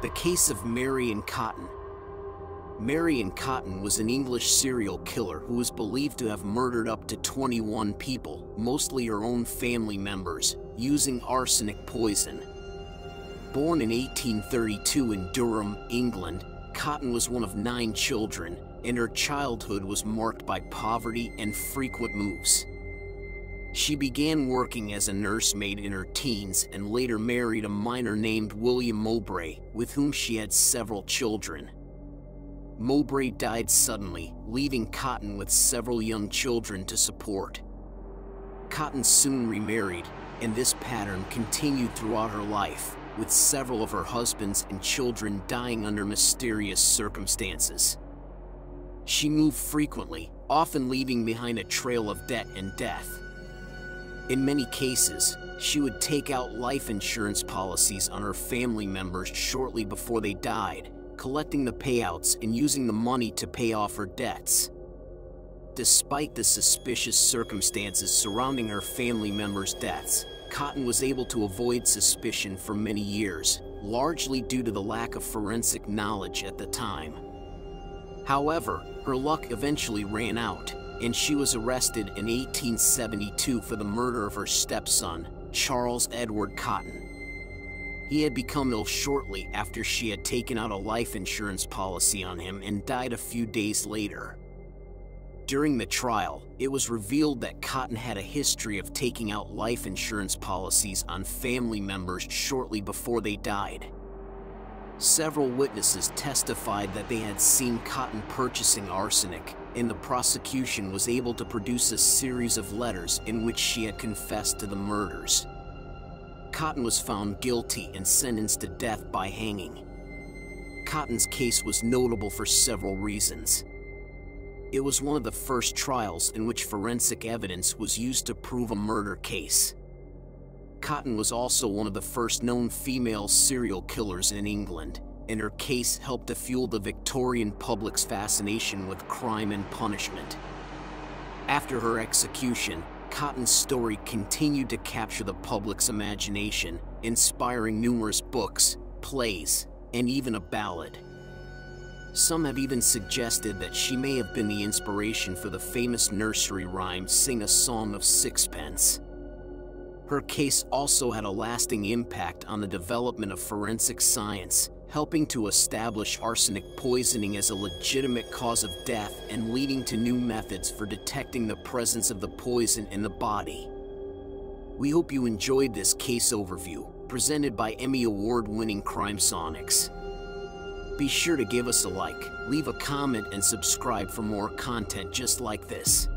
The case of Mary Ann Cotton. Mary Ann Cotton was an English serial killer who was believed to have murdered up to 21 people, mostly her own family members, using arsenic poison. Born in 1832 in Durham, England, Cotton was one of nine children, and her childhood was marked by poverty and frequent moves. She began working as a nursemaid in her teens and later married a miner named William Mowbray, with whom she had several children. Mowbray died suddenly, leaving Cotton with several young children to support. Cotton soon remarried, and this pattern continued throughout her life, with several of her husbands and children dying under mysterious circumstances. She moved frequently, often leaving behind a trail of debt and death. In many cases, she would take out life insurance policies on her family members shortly before they died, collecting the payouts and using the money to pay off her debts. Despite the suspicious circumstances surrounding her family members' deaths, Cotton was able to avoid suspicion for many years, largely due to the lack of forensic knowledge at the time. However, her luck eventually ran out, and she was arrested in 1872 for the murder of her stepson, Charles Edward Cotton. He had become ill shortly after she had taken out a life insurance policy on him and died a few days later. During the trial, it was revealed that Cotton had a history of taking out life insurance policies on family members shortly before they died. Several witnesses testified that they had seen Cotton purchasing arsenic, and the prosecution was able to produce a series of letters in which she had confessed to the murders. Cotton was found guilty and sentenced to death by hanging. Cotton's case was notable for several reasons. It was one of the first trials in which forensic evidence was used to prove a murder case. Cotton was also one of the first known female serial killers in England, and her case helped to fuel the Victorian public's fascination with crime and punishment. After her execution, Cotton's story continued to capture the public's imagination, inspiring numerous books, plays, and even a ballad. Some have even suggested that she may have been the inspiration for the famous nursery rhyme Sing a Song of Sixpence. Her case also had a lasting impact on the development of forensic science, helping to establish arsenic poisoning as a legitimate cause of death and leading to new methods for detecting the presence of the poison in the body. We hope you enjoyed this case overview, presented by Emmy Award-winning CrimeSonics. Be sure to give us a like, leave a comment, and subscribe for more content just like this.